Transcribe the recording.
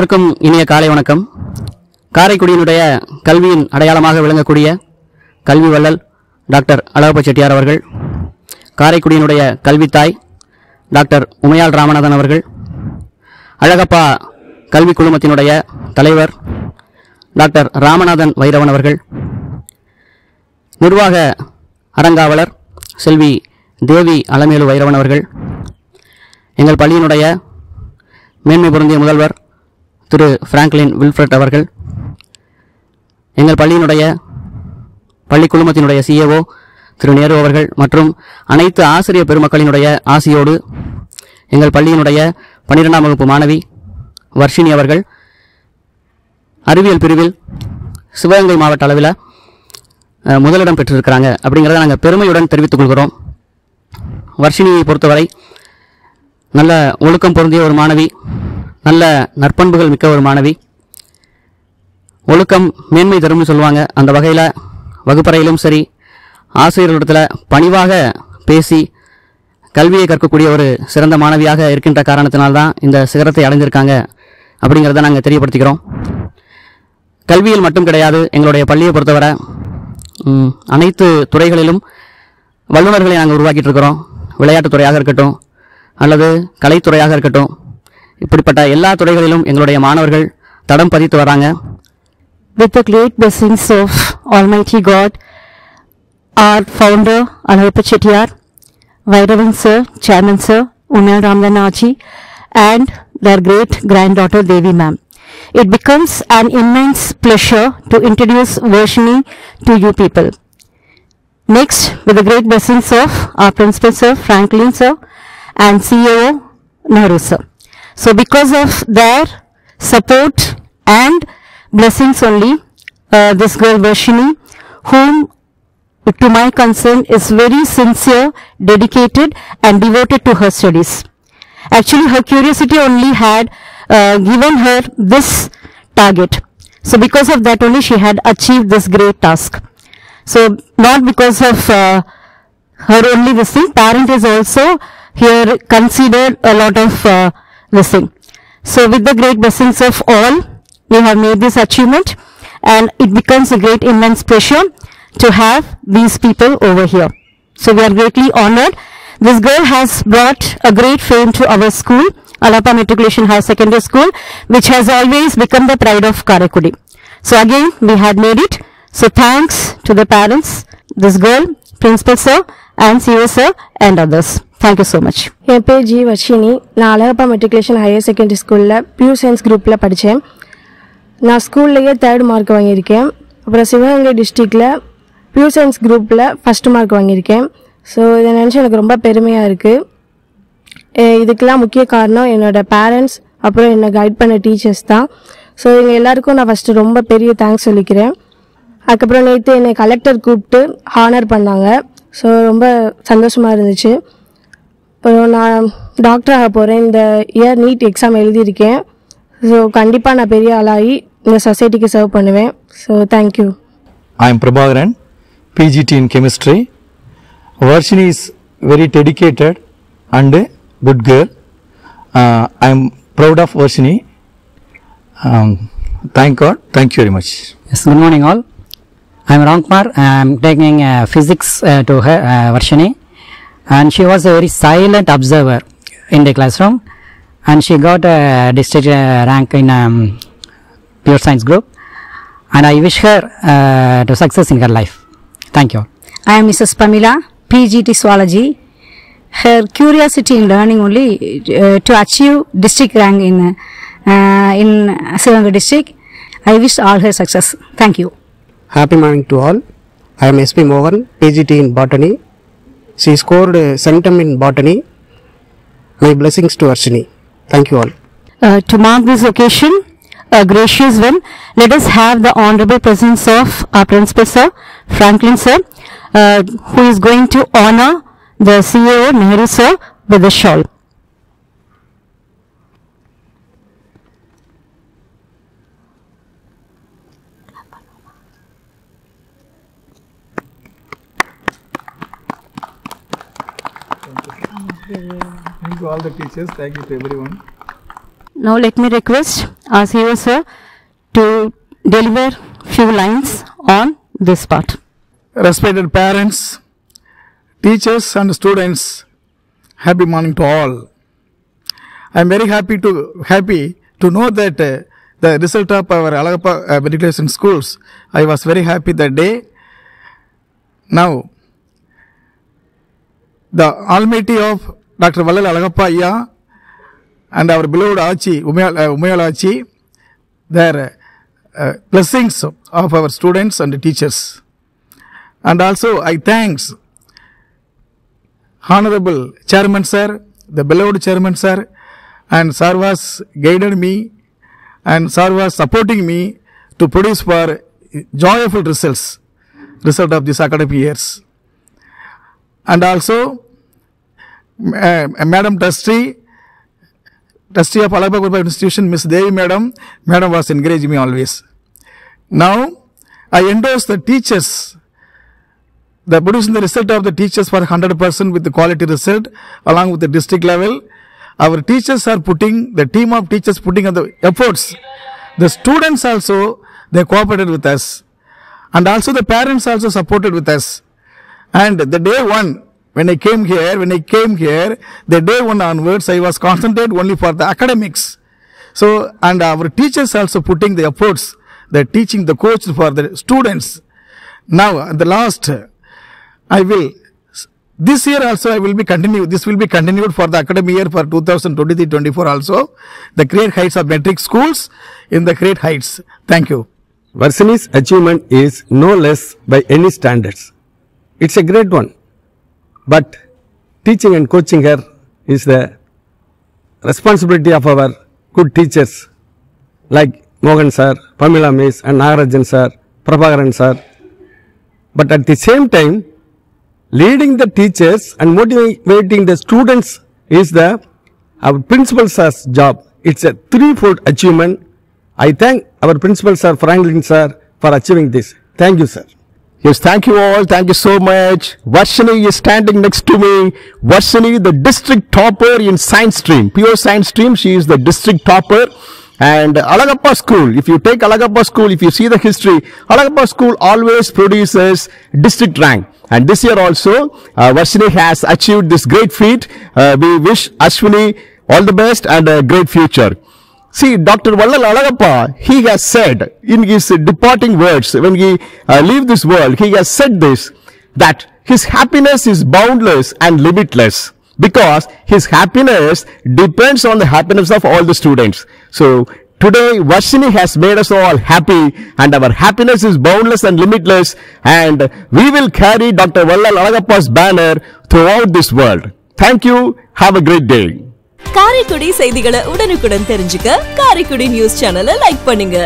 அனைவருக்கும் இனிய காலை வணக்கம். காரைக்குடியினுடைய கல்வியின் அடையாளமாக விளங்கக்கூடிய கல்வி வள்ளல் டாக்டர் அழகப்ப செட்டியார் அவர்கள் காரைக்குடியினுடைய கல்வித்தாய் டாக்டர் உமையாள் ராமநாதன் அவர்கள் அழகப்பா கல்வி குழுமத்தினுடைய தலைவர் டாக்டர் ராமநாதன் வைரவன் அவர்கள் நிர்வாக அறங்காவலர் செல்வி தேவி அலமேலு வைரவன் அவர்கள் எங்கள் பள்ளியினுடைய மேன்மை பொருந்திய முதல்வர் திரு பிராங்க்லின் வில்ஃப்ரட் அவர்கள் எங்கள் பள்ளியினுடைய பள்ளி குழுமத்தினுடைய சிஏஓ திரு நேரு அவர்கள் மற்றும் அனைத்து ஆசிரியர் பெருமக்களினுடைய ஆசியோடு எங்கள் பள்ளியினுடைய பன்னிரெண்டாம் வகுப்பு மாணவி வர்ஷினி அவர்கள் அறிவியல் பிரிவில் சிவகங்கை மாவட்ட அளவில் முதலிடம் பெற்றிருக்கிறாங்க அப்படிங்கிறத நாங்கள் பெருமையுடன் தெரிவித்துக் கொள்கிறோம். வர்ஷினியை பொறுத்தவரை நல்ல ஒழுக்கம் பொருந்திய ஒரு மாணவி. நல்ல நற்பண்புகள் மிக்க ஒரு மாணவி. ஒழுக்கம் மேன்மை தரும்னு சொல்லுவாங்க. அந்த வகையில் வகுப்பறையிலும் சரி ஆசிரியர்களிடத்தில் பணிவாக பேசி கல்வியை கற்கக்கூடிய ஒரு சிறந்த மாணவியாக இருக்கின்ற காரணத்தினால்தான் இந்த சிகரத்தை அடைந்திருக்காங்க அப்படிங்கிறத நாங்கள் தெரியப்படுத்திக்கிறோம். கல்வியில் மட்டும் கிடையாது எங்களுடைய பள்ளியை பொறுத்தவரை அனைத்து துறைகளிலும் வல்லுநர்களை நாங்கள் உருவாக்கிட்டு இருக்கிறோம். விளையாட்டுத்துறையாக இருக்கட்டும் அல்லது கலைத்துறையாக இருக்கட்டும் இப்படிப்பட்ட எல்லா துறைகளிலும் எங்களுடைய மாணவர்கள் தடம் பதித்து வராங்க with the great blessings of Almighty God, our founder, Alhapa Chettiar, Vairavan Sir, Chairman Sir, Umar Ramdanaji, and their great granddaughter Devi Ma'am. It becomes an immense pleasure to introduce Varshini to you people. Next, with the great blessings of our Principal Sir, Franklin Sir, and CEO, Nehru Sir. So because of their support and blessings only, uh, this girl Varshini, whom to my concern is very sincere, dedicated and devoted to her studies. Actually, her curiosity only had uh, given her this target. So because of that only she had achieved this great task. So not because of uh, her only this thing, parent is also here considered a lot of uh, thing. So with the great blessings of all, we have made this achievement and it becomes a great immense pleasure to have these people over here. So we are greatly honored. This girl has brought a great fame to our school, Alagappa Matriculation Higher Secondary School, which has always become the pride of Karaikudi. So again, we had made it. So thanks to the parents, this girl, Principal Sir, and CEO Sir, and others. Thank you so much என் பேர் G Varshini நான் Alagappa matriculation higher secondary ஸ்கூலில் pure science குரூப்பில் படித்தேன் நான் ஸ்கூல்லையே third mark வாங்கியிருக்கேன். அப்புறம் சிவகங்கை டிஸ்ட்ரிக்டில் பியூர் சயின்ஸ் குரூப்பில் ஃபஸ்ட் மார்க் வாங்கியிருக்கேன். ஸோ இதை நினச்சி எனக்கு ரொம்ப பெருமையாக இருக்குது இதுக்கெல்லாம் முக்கிய காரணம் என்னோடய பேரண்ட்ஸ் அப்புறம் என்னை கைட் பண்ண டீச்சர்ஸ் தான். ஸோ இவங்க எல்லாருக்கும் நான் ஃபஸ்ட்டு ரொம்ப பெரிய தேங்க்ஸ் சொல்லிக்கிறேன். அதுக்கப்புறம் நேற்று என்னை கலெக்டர் கூப்பிட்டு ஹானர் பண்ணாங்க. ஸோ ரொம்ப சந்தோஷமாக இருந்துச்சு. அப்புறம் நான் டாக்டர் ஆக போகிறேன் இந்த இயர் நீட் எக்ஸாம் எழுதியிருக்கேன் ஸோ கண்டிப்பாக நான் பெரிய ஆளாகி இந்த சொசைட்டிக்கு சர்வ் பண்ணுவேன் so thank you I am Prabhakaran, PGT in chemistry. Varshini is very dedicated and a good girl. Uh, I am proud of Varshini. Um, thank God. Thank you very much. Yes, good morning all. I am Ramkumar. I am and she was a very silent observer in the classroom, and she got a district uh, rank in um, pure science group, and I wish her uh, to success in her life. Thank you. I am Mrs. Pamela, PGT Zoology. Her curiosity in learning only uh, to achieve district rank in uh, in Sivaganga district. I wish all her success. Thank you. Happy morning to all. I am SP Mohan, PGT in botany. She scored centum in botany. My blessings to Varshini. Thank you all. Uh, to mark this occasion, a gracious one, let us have the honorable presence of our principal sir, Franklin sir, uh, who is going to honor the CEO Nehru sir with a shawl. Thank you all the teachers. Thank you to everyone. Now let me request ask Nehru sir to deliver few lines on this part. respected parents, teachers and students, happy morning to all. I am very happy to happy to know that uh, the result of our Alagappa uh, matriculation schools. I was very happy that day. Now, the Almighty of Alagappa Ayya and our beloved Achi, Umayal, uh, Umayal Achi, their uh, blessings of our students and teachers. And also, I thanks Honorable Chairman Sir, the beloved Chairman Sir, and Sir was guided me, and Sir was supporting me to produce for joyful results, result of this academic years. And also, Eh, eh, Madam Trustee, Trustee of Alagappa Group Institution, Miss Devi Madam, Madam was encouraging me always. Now, I endorse the teachers the producing the result of the teachers for 100% with the quality result along with the district level. Our teachers are putting, the team of teachers putting on the efforts. The students also, they cooperated with us. And also the parents also supported with us. And the day one, when I came here, when I came here, the day one onwards, I was concentrated only for the academics. So, and our teachers also putting the efforts, the teaching the coach for the students. Now, the last, I will this year also I will be continued. This will be continued for the academic year for 2023-24 also. The great heights of metric schools in the great heights. Thank you. Varshini's achievement is no less by any standards. It's a great one. But teaching and coaching her is the responsibility of our good teachers like Mohan sir, Pamela Miss and Nagarajan sir, Prabhakaran sir. But at the same time, leading the teachers and motivating the students is the our principal sir's job. It's a threefold achievement. I thank our principal sir Franklin sir for achieving this. Thank you, sir. Yes, thank you all. Thank you so much. Varshini is standing next to me. Varshini, the district topper in science stream, pure science stream. She is the district topper. And Alagappa school, if you take Alagappa school, if you see the history, Alagappa school always produces district rank. And this year also, uh, Varshini has achieved this great feat. Uh, we wish Ashwini all the best and a great future. See, Dr. Vallal Alagappa, he has said in his departing words, when he uh, leave this world, he has said this, that his happiness is boundless and limitless because his happiness depends on the happiness of all the students. So, today Varshini has made us all happy and our happiness is boundless and limitless and we will carry Dr. Vallal Alagappa's banner throughout this world. Thank you. Have a great day. Karaikudi செய்திகளை உடனுக்குடன் தெரிஞ்சுக்க Karaikudi news சேனலை like பண்ணுங்க.